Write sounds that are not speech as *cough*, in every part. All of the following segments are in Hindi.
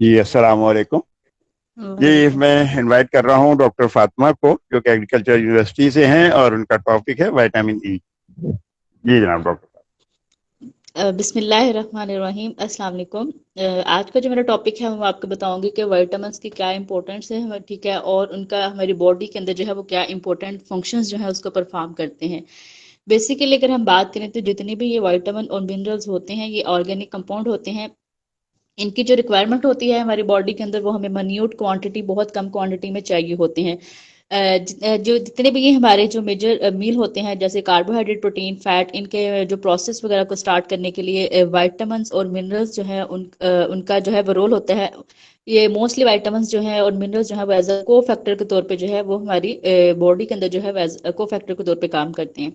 जी अस्सलाम वालेकुम जी मैं इनवाइट कर रहा हूँ डॉक्टर फातिमा को जो कि एग्रीकल्चर यूनिवर्सिटी से हैं और उनका टॉपिक है विटामिन ई e। जी जनाब डॉक्टर बिस्मिल्लाहिर्रहमानिर्रहीम अस्सलाम वालेकुम। आज का जो मेरा टॉपिक है मैं आपको बताऊँगी कि विटामिन्स की क्या इंपॉर्टेंस है ठीक है और उनका हमारी बॉडी के अंदर जो है वो क्या इंपॉर्टेंट फ़ंक्शंस जो है उसको परफॉर्म करते हैं। बेसिकली अगर हम बात करें तो जितने भी ये वाइटामिन और मिनरल्स होते हैं ये ऑर्गेनिक कंपाउंड होते हैं इनकी जो रिक्वायरमेंट होती है हमारी बॉडी के अंदर, वो हमें मन्यूट क्वांटिटी बहुत कम क्वांटिटी में चाहिए होते हैं। जो जितने भी ये हमारे जो मेजर मील होते हैं, जैसे कार्बोहाइड्रेट प्रोटीन फैट इनके जो प्रोसेस वगैरह को स्टार्ट करने के लिए वाइटामिन और मिनरल्स जो है, उन उनका जो है वो रोल होता है। ये मोस्टली वाइटामिन जो है और मिनरल्स जो है, वो एज अ को फैक्टर के तौर पे जो है, वो हमारी बॉडी के अंदर जो है, वो एज को फैक्टर के तौर पे काम करते हैं।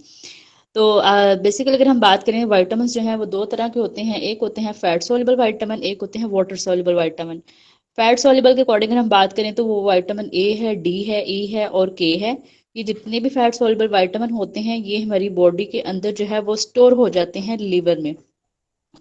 तो बेसिकली अगर हम बात करें वाइटामिन जो है वो दो तरह के होते हैं। एक होते हैं फैट सोलिबल वाइटामिन एक होते हैं water soluble vitamin fat soluble के अकॉर्डिंग अगर हम बात करें तो वो वाइटामिन ए है डी है ई e है और के है। ये जितने भी फैट सोलिबल वाइटामिन होते हैं, ये हमारी बॉडी के अंदर जो है वो स्टोर हो जाते हैं लीवर में।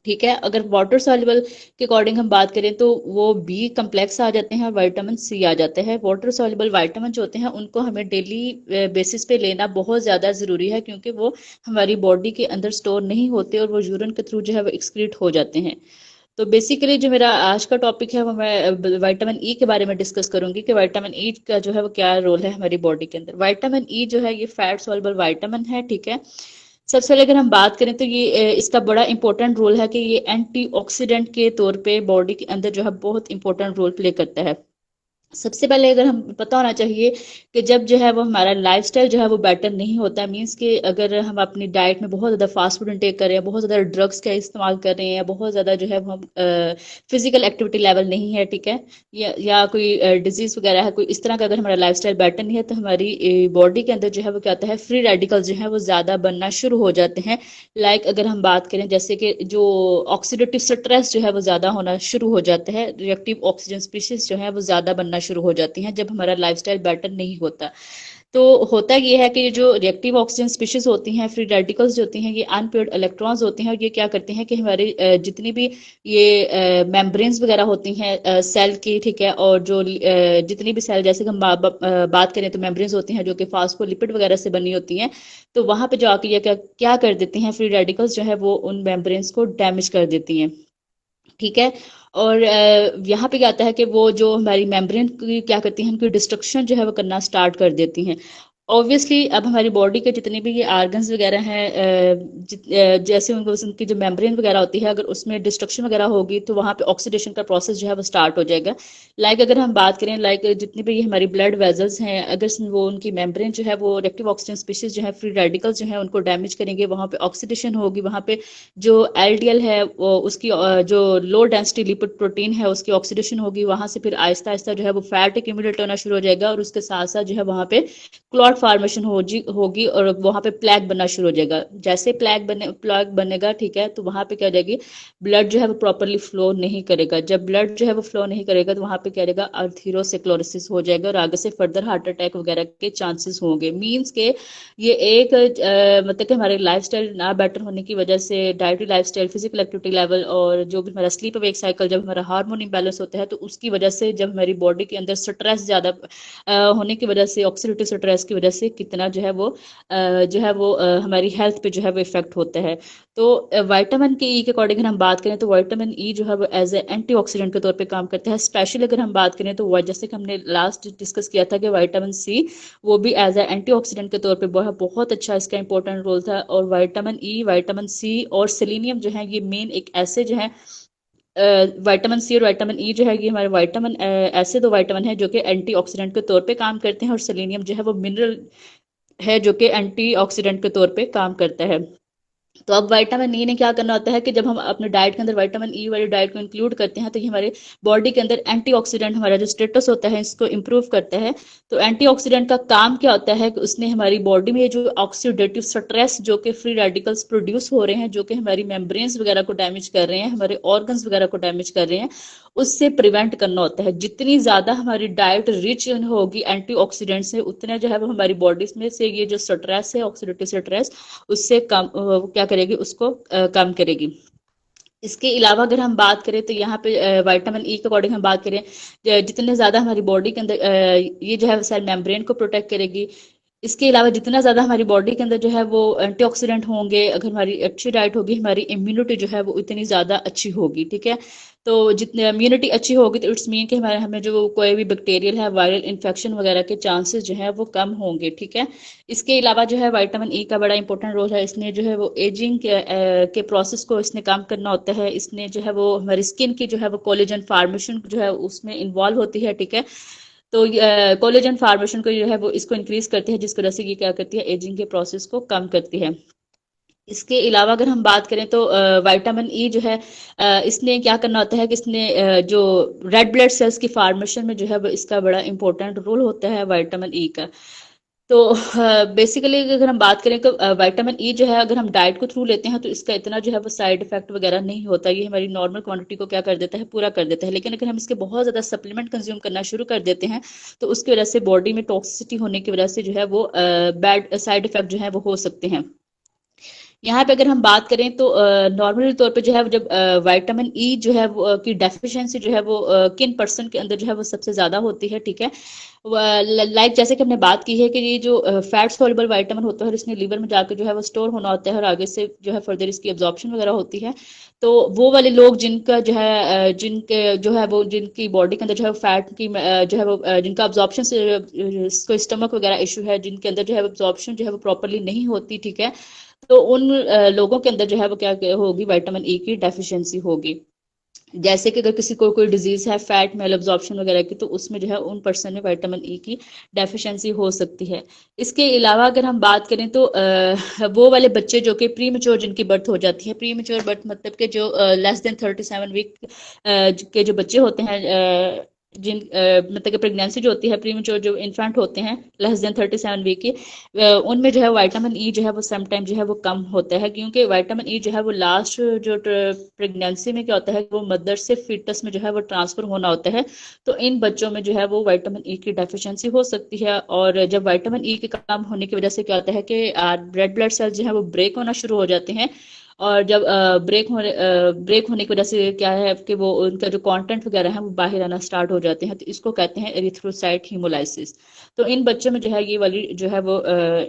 ठीक है, अगर वाटर सॉल्युबल के अकॉर्डिंग हम बात करें तो वो बी कम्प्लेक्स आ जाते हैं और वाइटामिन सी आ जाते हैं। वाटर सॉल्युबल वाइटामिन जो होते हैं, उनको हमें डेली बेसिस पे लेना बहुत ज़्यादा ज़रूरी है, क्योंकि वो हमारी बॉडी के अंदर स्टोर नहीं होते और वो यूरन के थ्रू जो है, वो एक्सक्रीट हो जाते हैं। तो बेसिकली जो मेरा आज का टॉपिक है, वो मैं विटामिन ई e के बारे में डिस्कस करूँगी कि विटामिन ई e का जो है, वो क्या रोल है हमारी बॉडी के अंदर। विटामिन ई e जो है, ये फैट सॉल्युबल विटामिन है, ठीक है? सबसे पहले अगर हम बात करें तो ये इसका बड़ा इंपॉर्टेंट रोल है कि ये एंटीऑक्सीडेंट के तौर पे बॉडी के अंदर जो है बहुत इंपॉर्टेंट रोल प्ले करता है। सबसे पहले अगर हम पता होना चाहिए कि जब जो है वो हमारा लाइफस्टाइल जो है वो बेटर नहीं होता मींस कि अगर हम अपनी डाइट में बहुत ज़्यादा फास्ट फ़ूड इंटेक कर रहे हैं बहुत ज़्यादा ड्रग्स का इस्तेमाल कर रहे हैं बहुत ज़्यादा जो है वो हम फ़िज़िकल एक्टिविटी लेवल नहीं है ठीक है? या, या कोई डिज़ीज़ वगैरह है कोई इस तरह का अगर हमारा लाइफ बेटर नहीं है तो हमारी बॉडी के अंदर जो है वो क्या होता है फ्री रेडिकल जो है वो ज़्यादा बनना शुरू हो जाते हैं। लाइक अगर हम बात करें जैसे कि जो ऑक्सीडेटिव स्ट्रेस जो है वो ज़्यादा होना शुरू हो जाता है रिएक्टिव ऑक्सीजन स्पीशीज जो है वो ज़्यादा बनना शुरू हो जाती हैं जब हमारा लाइफस्टाइल बेटर नहीं होता। तो होता ये है कि जो रिएक्टिव ऑक्सीजन स्पीशीज होती हैं फ्री रेडिकल्स जो होती हैं ये अनप्योर्ड इलेक्ट्रॉन्स होते हैं और ये क्या करते हैं कि हमारे जितनी भी ये मेम्ब्रेन्स वगैरह होती हैं सेल की ठीक है और जो जितनी भी सेल जैसे हम बा, बा, बात करें तो मेम्ब्रेन्स होती हैं जो कि फास्फोलिपिड वगैरह से बनी होती हैं तो वहाँ पर जाकर ये क्या क्या कर देती हैं फ्री रेडिकल्स जो है वो उन मेम्ब्रेन्स को डैमेज कर देती हैं। ठीक है? और यहाँ पे क्या आता है कि वो जो हमारी मेम्ब्रेन क्या करती है, उनकी डिस्ट्रक्शन जो है वो करना स्टार्ट कर देती हैं। ऑब्वियसली अब हमारी बॉडी के जितने भी ये आर्गन्स वगैरह हैं जैसे उनको उनकी जो मेम्ब्रेन वगैरह होती है, अगर उसमें डिस्ट्रक्शन वगैरह होगी तो वहाँ पे ऑक्सीडेशन का प्रोसेस जो है, वो स्टार्ट हो जाएगा। लाइक अगर हम बात करें लाइक जितने भी हमारी ब्लड वेजल्स हैं, अगर वो उनकी मेम्ब्रेन जो है, वो रेक्टिव ऑक्सीजन स्पीशीज जो है फ्री रेडिकल जो है, उनको डैमेज करेंगे, वहाँ पे ऑक्सीडेशन होगी, वहाँ पे जो एलडीएल है, वो उसकी जो लो डेंसिटी लिपिड प्रोटीन है, उसकी ऑक्सीडेशन होगी, वहाँ से फिर आहिस्ता आहिस्ता जो है, वो फैट एक्यूमुलेट होना शुरू हो जाएगा, और उसके साथ साथ जो है, वहाँ पे क्लॉट क्लॉट फॉर्मेशन हो होगी और वहाँ पे प्लैग बनना शुरू हो जाएगा। जैसे प्लैग बने प्लैग बनेगा, ठीक है तो वहाँ पे क्या हो जाएगी ब्लड जो है वो प्रॉपरली फ्लो नहीं करेगा। जब ब्लड जो है वो फ्लो नहीं करेगा तो वहाँ पे क्या रहेगा अर्थीरोसिक्लोरोसिस हो जाएगा और आगे से फर्दर हार्ट अटैक वगैरह के चांसेस होंगे। मीन्स के ये एक मतलब कि हमारे लाइफ ना बेटर होने की वजह से dietary life physical activity level और जो भी हमारा स्लीप वेक साइकिल जब हमारा हार्मोन इम्बेलेंस होता है तो उसकी वजह से जब हमारी बॉडी के अंदर स्ट्रेस ज़्यादा होने की वजह से ऑक्सीडेटिव स्ट्रेस की वजह से कितना जो है वो जो है वो हमारी हेल्थ पे जो है वो इफ़ेक्ट होता है। तो वाइटामिन के ई के अकॉर्डिंग अगर हम बात करें तो वाइटामिन ई जो है वो एज ए एंटीऑक्सीडेंट के तौर पे काम करता है। स्पेशली अगर हम बात करें तो जैसे कि हमने लास्ट डिस्कस किया था कि वाइटामिन सी वो भी एज ए एंटीऑक्सीडेंट के तौर पे बहुत बहुत अच्छा इसका इंपॉर्टेंट रोल था। और वाइटामिन ई वाइटामिन सी और सेलिनियम जो है ये मेन एक ऐसे जो है वाइटामिन सी और वाइटामिन ई जो है, ये हमारे वाइटामिन ऐसे दो वाइटामिन है, जो कि एंटीऑक्सीडेंट के तौर पे काम करते हैं और सेलेनियम जो है, वो मिनरल है, जो कि एंटीऑक्सीडेंट के तौर पे काम करता है। तो अब वाइटामिन ई ने क्या करना होता है कि जब हम अपने डाइट के अंदर वाइटामिन ई वाली डाइट को इंक्लूड करते हैं तो ये हमारे बॉडी के अंदर एंटीऑक्सीडेंट हमारा जो स्टेटस होता है, इसको इम्प्रूव करता है। तो एंटीऑक्सीडेंट का काम क्या होता है कि उसने हमारी बॉडी में जो ऑक्सीडेटिव स्ट्रेस जो कि फ्री रेडिकल्स प्रोड्यूस हो रहे हैं, जो कि हमारी मेम्ब्रेन्स वगैरह को डैमेज कर रहे हैं, हमारे ऑर्गन्स वगैरह को डैमेज कर रहे हैं, उससे प्रिवेंट करना होता है। जितनी ज़्यादा हमारी डाइट रिच होगी एंटीऑक्सीडेंट से, उतने जो है वो हमारी बॉडी में से ये जो स्ट्रेस है ऑक्सीडेटिव स्ट्रेस उससे कम क्या करेगी, उसको कम करेगी। इसके अलावा अगर हम बात करें तो यहाँ पे वाइटामिन ई के अकॉर्डिंग हम बात करें जितने ज़्यादा हमारी बॉडी के अंदर ये जो है सेल मेम्ब्रेन को प्रोटेक्ट करेगी इसके अलावा जितना ज़्यादा हमारी बॉडी के अंदर जो है वो एंटीऑक्सीडेंट होंगे अगर हमारी अच्छी डाइट होगी हमारी इम्यूनिटी जो है वो इतनी ज़्यादा अच्छी होगी ठीक है? तो जितनी इम्यूनिटी अच्छी होगी तो इट्स मीन कि हमारे हमें जो कोई भी बैक्टीरियल है वायरल इन्फेक्शन वगैरह के चांसेस जो है वो कम होंगे ठीक है? इसके अलावा जो है वाइटामिन ई का बड़ा इंपॉर्टेंट रोल है। इसने जो है वो एजिंग के, के प्रोसेस को इसने काम करना होता है। इसने जो है वो हमारी स्किन की जो है वो कोलेजन फार्मेशन जो है उसमें इन्वॉल्व होती है ठीक है? तो कोलेजन फार्मेशन को जो है वो इसको इंक्रीज करती है, जिसको वजह से क्या करती है एजिंग के प्रोसेस को कम करती है। इसके अलावा अगर हम बात करें तो वाइटामिन ई जो है इसने क्या करना होता है कि इसने जो रेड ब्लड सेल्स की फार्मेशन में जो है वो इसका बड़ा इंपॉर्टेंट रोल होता है वाइटामिन ई का। तो बेसिकली अगर हम बात करें तो विटामिन ई जो है, अगर हम डाइट को थ्रू लेते हैं तो इसका इतना जो है, वो साइड इफ़ेक्ट वगैरह नहीं होता। ये हमारी नॉर्मल क्वांटिटी को क्या कर देता है? पूरा कर देता है। लेकिन अगर हम इसके बहुत ज़्यादा सप्लीमेंट कंज्यूम करना शुरू कर देते हैं तो उसकी वजह से बॉडी में टॉक्सिसिटी होने की वजह से जो है, वो बैड साइड इफ़ेक्ट जो है, वो हो सकते हैं। यहाँ पे अगर हम बात करें तो नॉर्मल तौर पे जो है जब विटामिन ई जो है वो की डेफिशिएंसी जो है वो किन पर्सन के अंदर जो है वो सबसे ज़्यादा होती है ठीक है लाइक जैसे कि हमने बात की है कि ये जो फैट सोल्युबल वाइटामिन होता है और इसने लीवर में जाकर जो है वो स्टोर होना होता है और आगे से जो है फर्दर इसकी एब्जॉर्प्शन वगैरह होती है तो वो वाले लोग जिनका जो है जिनके जो है वो जिनकी बॉडी के अंदर जो है फैट की जो है वो जिनका ऑब्जॉर्प्शन से स्टमक वगैरह इशू है जिनके अंदर जो है ऑब्जॉर्प्शन जो है वो प्रॉपरली नहीं होती ठीक है तो उन लोगों के अंदर जो है वो क्या होगी वाइटामिन ई की डेफिशिएंसी होगी। जैसे कि अगर किसी को कोई डिज़ीज़ है फैट मेल अब्जॉर्प्शन वगैरह की तो उसमें जो है उन पर्सन में विटामिन ई की डेफिशिएंसी हो सकती है। इसके अलावा अगर हम बात करें तो *laughs* वो वाले बच्चे जो कि प्री मेच्योर जिनकी बर्थ हो जाती है प्री मेच्योर बर्थ मतलब के जो less than thirty seven week के जो बच्चे होते हैं जिन मतलब कि प्रेगनेंसी जो होती है प्रीमेच्योर जो इन्फेंट होते हैं less than thirty seven week की उनमें जो है वाइटामिन ई जो है वो समटाइम जो है वो कम होता है, क्योंकि वाइटामिन ई जो है वो लास्ट जो प्रेगनेंसी में क्या होता है, वो मदर से फिटस में जो है वो ट्रांसफ़र होना होता है तो इन बच्चों में जो है वो वाइटामिन ई की डेफिशिएंसी हो सकती है, और जब वाइटामिन ई के कम होने की वजह से क्या होता है कि रेड ब्लड सेल जो है वो ब्रेक होना शुरू हो जाते हैं और जब ब्रेक होने ब्रेक होने की वजह से क्या है कि वो उनका जो कंटेंट वगैरह है, वो बाहर आना स्टार्ट हो जाते हैं। तो इसको कहते हैं एरिथ्रोसाइट हीमोलाइसिस तो इन बच्चों में जो है, ये वाली जो है वो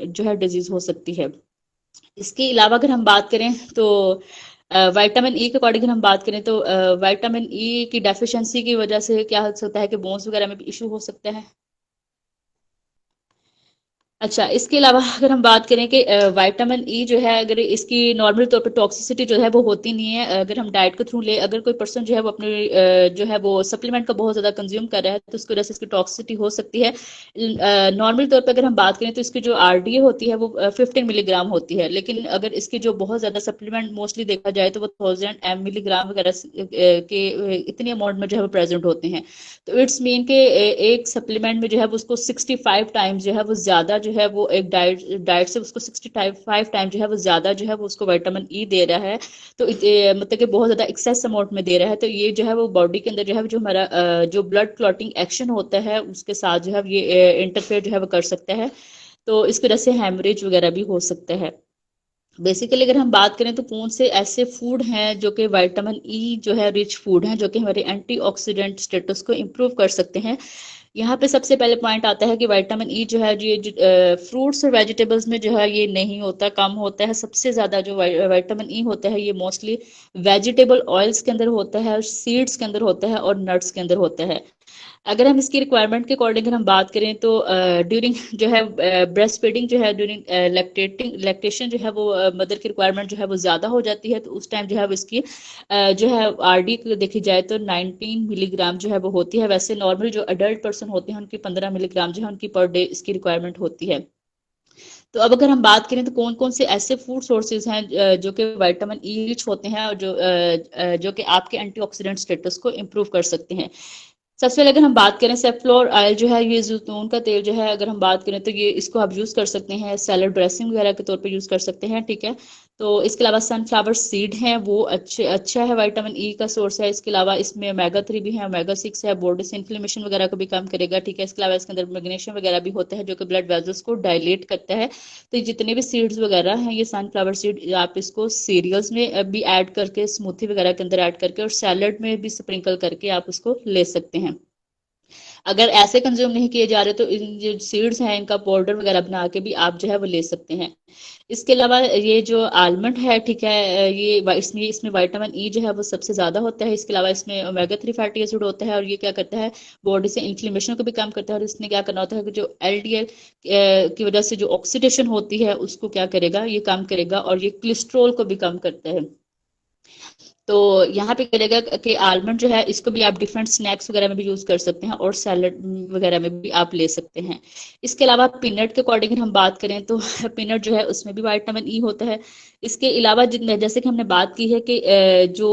जो है डिज़ीज़ हो सकती है। इसके अलावा अगर हम बात करें तो वाइटामिन ई के अकॉर्डिंग हम बात करें तो वाइटामिन ई की डेफिशिएंसी की वजह से क्या हो सकता है कि बोन्स वगैरह में भी इशू हो सकता है? अच्छा इसके अलावा अगर हम बात करें कि विटामिन ई जो है, अगर इसकी नॉर्मल तौर पर टॉक्सिसिटी जो है वो होती नहीं है, अगर हम डाइट के थ्रू ले, अगर कोई पर्सन जो है वो अपने जो है वो सप्लीमेंट का बहुत ज़्यादा कंज्यूम कर रहा है तो उसकी वजह से इसकी टॉक्सिसिटी हो सकती है। नॉर्मल तौर पर अगर हम बात करें तो इसकी जो आर होती है वो फिफ्टीन मिलीग्राम होती है, लेकिन अगर इसकी जो बहुत ज़्यादा सप्लीमेंट मोस्टली देखा जाए तो वो थाउज़ेंड एम मिलीग्राम वगैरह के इतनी अमाउंट में जो है वो प्रेजेंट होते हैं। तो इट्स मीन के एक सप्लीमेंट में जो है उसको सिक्सटी टाइम्स जो है वो ज़्यादा जो है वो एक डाइट डाइट से उसको सिक्सटी फाइव टाइम जो है वो ज़्यादा जो है वो उसको वाइटामिन ई दे रहा है। तो मतलब कि बहुत ज़्यादा एक्सेस अमाउंट में दे रहा है। तो ये जो है वो बॉडी के अंदर जो है जो हमारा जो ब्लड क्लॉटिंग एक्शन होता है, उसके साथ जो है ये इंटरफेयर जो है वो कर सकता है। तो इस वजह से हेमरेज वगैरह भी हो सकता है। बेसिकली अगर हम बात करें तो कौन से ऐसे फ़ूड हैं जो कि विटामिन ई जो है रिच फ़ूड हैं, जो कि हमारे एंटीऑक्सीडेंट स्टेटस को इम्प्रूव कर सकते हैं? यहाँ पे सबसे पहले पॉइंट आता है कि विटामिन ई e जो है ये फ्रूट्स और वेजिटेबल्स में जो है ये नहीं होता, कम होता है। सबसे ज़्यादा जो विटामिन ई e होता है ये मोस्टली वेजिटेबल ऑयल्स के अंदर होता है सीड्स के अंदर होता है और नट्स के अंदर होता है। अगर हम इसकी रिक्वायरमेंट के अकॉर्डिंग हम बात करें तो ड्यूरिंग जो है ब्रेस्ट फीडिंग जो है ड्यूरिंग लैक्टेटिंग लैक्टेशन जो है वो मदर की रिक्वायरमेंट जो है वो ज़्यादा हो जाती है तो उस टाइम जो है इसकी जो है आरडी देखी जाए तो 19 मिलीग्राम जो है वो होती है। वैसे नॉर्मल जो अडल्ट पर्सन होते हैं, उनकी 15 मिलीग्राम जो है, उनकी पर डे इसकी रिक्वायरमेंट होती है। तो अब अगर हम बात करें तो कौन कौन से ऐसे फ़ूड सोर्सेज हैं जो कि विटामिन ई रिच होते हैं और जो जो कि आपके एंटीऑक्सीडेंट स्टेटस को इम्प्रूव कर सकते हैं। सबसे पहले अगर हम बात करें सेफ्लोर ऑयल जो है, ये जैतून का तेल जो है, अगर हम बात करें तो ये इसको आप यूज़ कर सकते हैं सैलड ड्रेसिंग वगैरह के तौर पर यूज़ कर सकते हैं, ठीक है? तो इसके अलावा सनफ्लावर सीड है, वो अच्छे अच्छा है वाइटामिन ई का सोर्स है। इसके अलावा इसमें ओमेगा थ्री भी है ओमेगा सिक्स है बॉडी से इन्फ्लेमेशन वगैरह को भी कम करेगा, ठीक है। इसके अलावा इसके अंदर मैग्नीशियम वगैरह भी होता है, जो कि ब्लड वेजल्स को डायलेट करता है। तो जितने भी सीड्स वगैरह हैं, ये सनफ्लावर सीड आप इसको सीरियल्स में भी ऐड करके स्मूथी वगैरह के अंदर ऐड करके और सैलड में भी स्प्रिंकल करके आप उसको ले सकते हैं। अगर ऐसे कंज्यूम नहीं किए जा रहे तो इन जो सीड्स हैं, इनका पाउडर वगैरह बना के भी आप जो है वो ले सकते हैं। इसके अलावा ये जो आलमंड है, ठीक है, ये इसमें इसमें विटामिन ई जो है वो सबसे ज़्यादा होता है। इसके अलावा इसमें ओमेगा थ्री फैटी एसिड होता है, और ये क्या करता है बॉडी से इन्फ्लेमेशन को भी कम करता है। और इसने क्या करना होता है कि जो एलडीएल की वजह से जो ऑक्सीडेशन होती है, उसको क्या करेगा, ये कम करेगा, और ये कोलेस्ट्रोल को भी कम करता है। तो यहाँ पे करेगा कि आलमंड जो है, इसको भी आप डिफरेंट स्नैक्स वगैरह में भी यूज़ कर सकते हैं और सैलड वगैरह में भी आप ले सकते हैं। इसके अलावा पीनट के अकॉर्डिंग हम बात करें तो *laughs* पीनट जो है, उसमें भी वाइटामिन ई होता है। इसके अलावा जैसे कि हमने बात की है कि जो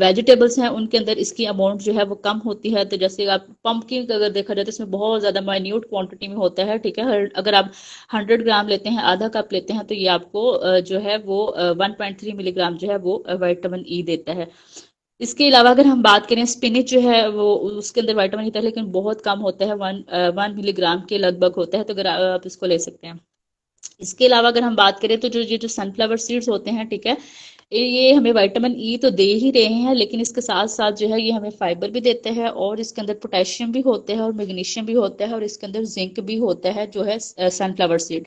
वेजिटेबल्स हैं, उनके अंदर इसकी अमाउंट जो है वो कम होती है। तो जैसे आप पम्पकिन अगर देखा जाए तो इसमें बहुत ज़्यादा माइन्यूट क्वांटिटी में होता है, ठीक है? अगर आप हंड्रेड ग्राम लेते हैं, आधा कप लेते हैं तो ये आपको जो है वो वन पॉइंट थ्री मिलीग्राम जो है वो वाइटामिन ई देता है। इसके अलावा अगर हम बात करें स्पिनिच जो है वो, उसके अंदर वाइटामिन होता है, लेकिन बहुत कम होता है वन वन मिलीग्राम के लगभग होता है। तो अगर आप इसको ले सकते हैं। इसके अलावा अगर हम बात करें तो जो, ये जो सनफ्लावर सीड्स होते हैं, ठीक है, ये हमें विटामिन ई तो दे ही रहे हैं, लेकिन इसके साथ साथ जो है ये हमें फाइबर भी देते हैं और इसके अंदर पोटेशियम भी होते हैं और मैग्नीशियम भी होता है और इसके अंदर जिंक भी होता है जो है सनफ्लावर सीड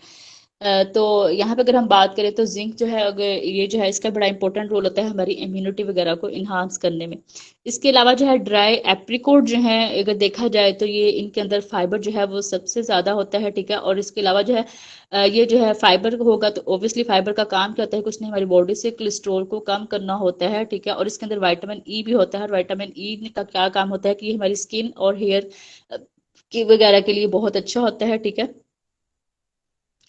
तो यहाँ पे अगर हम बात करें तो जिंक जो है, अगर ये जो है, इसका बड़ा इंपॉर्टेंट रोल होता है हमारी इम्यूनिटी वगैरह को इन्हांस करने में। इसके अलावा जो है ड्राई एप्रिकोट जो है, अगर देखा जाए तो ये इनके अंदर फाइबर जो है, वो सबसे ज़्यादा होता है, ठीक है? और इसके अलावा जो है ये जो है फाइबर होगा तो ऑब्वियसली फाइबर का काम क्या होता है? कुछ नहीं, हमारी बॉडी से कोलेस्ट्रोल को कम करना होता है, ठीक है? और इसके अंदर वाइटामिन ई भी होता है, और वाइटामिन ई का क्या काम होता है कि हमारी स्किन और हेयर वगैरह के लिए बहुत अच्छा होता है, ठीक है?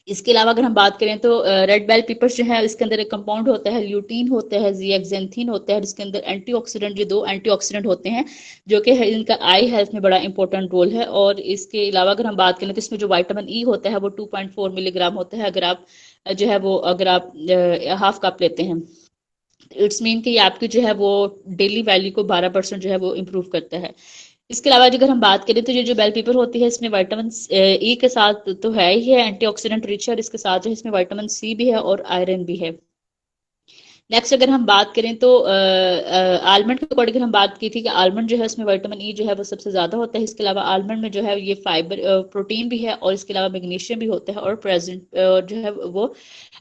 इसके अलावा अगर हम बात करें तो रेड बेल पीपर्स जो है, इसके अंदर एक कंपाउंड होता है ल्यूटीन होता है जीएक्जेंथिन होता है जिसके अंदर एंटीऑक्सीडेंट जो दो एंटीऑक्सीडेंट होते हैं, जो कि इनका आई हेल्थ में बड़ा इंपॉर्टेंट रोल है। और इसके अलावा अगर हम बात करें तो इसमें जो वाइटामिन ई e होता है, वो 2.4 मिलीग्राम होता है, अगर आप जो है वो, अगर आप हाफ़ कप लेते हैं। इट्स मीन कि आपकी जो है वो डेली वैल्यू को 12 परसेंट जो है वो इम्प्रूव करता है। इसके अलावा अगर हम बात करें तो ये जो बेल पेपर होती है, इसमें वाइटामिन ई के साथ तो है ही है एंटीऑक्सीडेंट रिच है, और इसके साथ जो है, इसमें वाइटामिन सी भी है और आयरन भी है। नेक्स्ट अगर हम बात करें तो आलमंड के अकॉर्डिंग हम बात की थी कि आलमंड जो है उसमें विटामिन ई जो है वो सबसे ज़्यादा होता है। इसके अलावा आलमंड में जो है ये फाइबर प्रोटीन भी है और इसके अलावा मैग्नीशियम भी होता है और प्रेजेंट जो है वो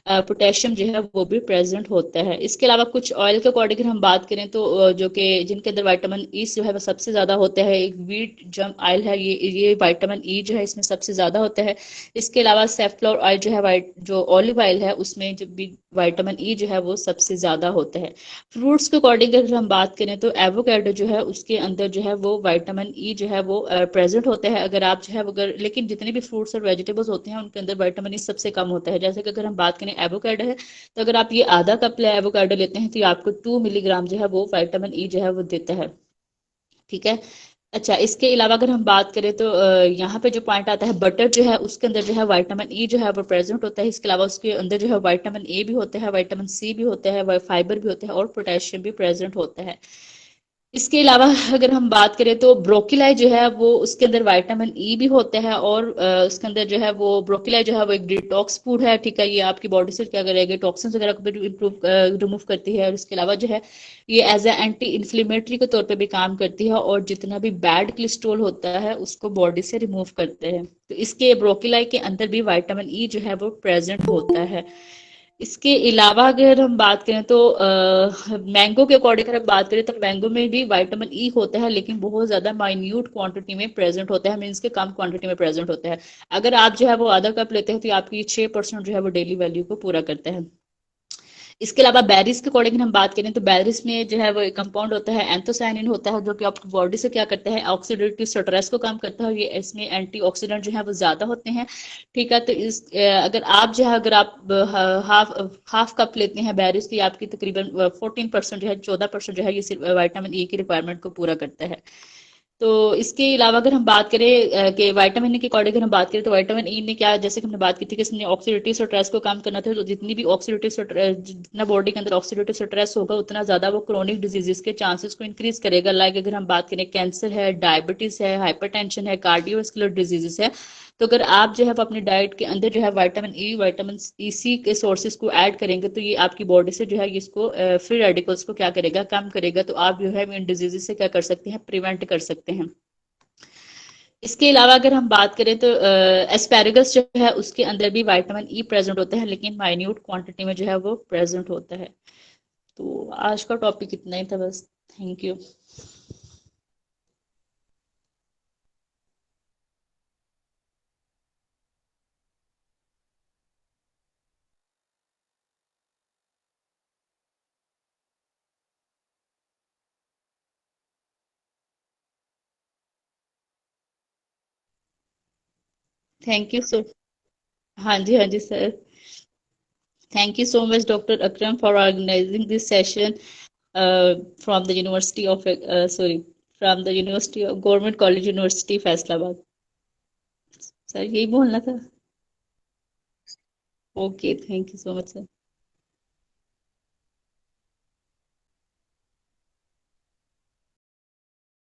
पोटेशियम जो है वो भी प्रेजेंट होता है। इसके अलावा कुछ ऑयल के अकॉर्डिंग हम बात करें तो जो कि जिनके अंदर वाइटामिन ई जो है वो सबसे ज़्यादा होता है। एक वीट जम ऑयल है, ये ये वाइटामिन ई जो है इसमें सबसे ज़्यादा होता है। इसके अलावा सेफ्लोर ऑयल जो है जो ऑलिव ऑयल है, उसमें जब भी वाइटामिन ई जो है वो सबसे ज़्यादा होता है। फ्रूट्स के अकॉर्डिंग अगर हम बात करें तो एवोकेडो जो है उसके अंदर जो है वो वाइटामिन ई जो है वो प्रेजेंट होता है। अगर आप जो है अगर, लेकिन जितने भी फ्रूट्स और वेजिटेबल्स होते हैं उनके अंदर वाइटामिन ई सबसे कम होता है। जैसे कि अगर हम बात करें एवोकेडो है तो अगर आप ये आधा कप एवोकेडो लेते हैं तो आपको टू मिलीग्राम जो है वो वाइटामिन ई जो है वो देता है। ठीक है? अच्छा इसके अलावा अगर हम बात करें तो यहाँ पे जो पॉइंट आता है बटर जो है, उसके अंदर जो है वाइटामिन ई जो है, वो प्रेजेंट होता है। इसके अलावा उसके अंदर जो है वाइटामिन ए भी होता है वाइटामिन सी भी होता है फाइबर भी होता है और पोटेशियम भी प्रेजेंट होता है। इसके अलावा अगर हम बात करें तो ब्रोकिलाई जो है वो उसके अंदर विटामिन ई e भी होता है और उसके अंदर जो है वो ब्रोकिलाई जो है वो एक डिटॉक्स फ़ूड है। ठीक है, ये आपकी बॉडी से क्या करेगा? टॉक्सिन वगैरह को भी इम्प्रूव रिमूव करती है और इसके अलावा जो है ये एज ए एंटी इन्फ्लेमेटरी के तौर पे भी काम करती है और जितना भी बैड कोलेस्ट्रोल होता है उसको बॉडी से रिमूव करते हैं। तो इसके ब्रोकिलाई के अंदर भी वाइटामिन ई e जो है वो प्रेजेंट होता है। इसके अलावा अगर हम बात करें तो मैंगो के अकॉर्डिंग अगर बात करें तो मैंगो में भी विटामिन ई e होता है, लेकिन बहुत ज़्यादा माइन्यूट क्वांटिटी में प्रेजेंट होता है मीन्स के कम क्वांटिटी में प्रेजेंट होता है। अगर आप जो है वो आधा कप लेते हैं तो आपकी छह परसेंट जो है वो डेली वैल्यू को पूरा करते है। इसके अलावा बैरिस के अकॉर्डिंग हम बात करें तो बैरिस में जो है वो कंपाउंड होता है एंथोसाइनिन होता है, जो कि आपकी बॉडी से क्या करता है ऑक्सीडेटिव स्ट्रेस को कम करता है ये इसमें एंटीऑक्सीडेंट जो है वो ज़्यादा होते हैं। ठीक है तो इस अगर आप जो है, अगर आप हाफ़ हाफ़ कप लेते हैं बैरिस तो आपकी तकरीबन फोर्टीन परसेंट जो है, चौदह परसेंट जो है ये सिर्फ़ वाइटामिन ई की रिक्वायरमेंट को पूरा करता है। तो इसके अलावा अगर हम बात करें कि वाइटामिन के अकॉर्डिंग हम बात करें तो वाइटामिन ई ने क्या, जैसे कि हमने बात की थी कि इसने ऑक्सीडेटिव स्ट्रेस को कम करना था तो जितनी भी ऑक्सीडेटिव जितना बॉडी के अंदर ऑक्सीडेटिव स्ट्रेस होगा, उतना ज़्यादा वो क्रोनिक डिजीजेस के चांसेस को इंक्रीज करेगा। लाइक अगर हम बात करें कैंसर है डायबिटीज़ है हाइपरटेंशन है कार्डियोस्कुलर डिजीजेस है तो अगर आप जो है अपने डाइट के अंदर जो है वाइटामिन ई वाइटामिन ई सी के सोर्सेज को ऐड करेंगे तो ये आपकी बॉडी से जो है इसको फ्री रेडिकल्स को क्या करेगा, कम करेगा तो आप जो है इन डिजीजेस से क्या कर सकते हैं प्रिवेंट कर सकते हैं। इसके अलावा अगर हम बात करें तो एस्पेरेगस जो है, उसके अंदर भी वाइटामिन ई प्रेजेंट होता है, लेकिन माइन्यूट क्वांटिटी में जो है, वो प्रेजेंट होता है। तो आज का टॉपिक इतना ही था बस। Thank you thank you so हाँ जी हाँ जी sir thank you so much doctor Akram for organising this session from the university of sorry from the university of government college university Faisalabad sir यही बोलना था okay thank you so much sir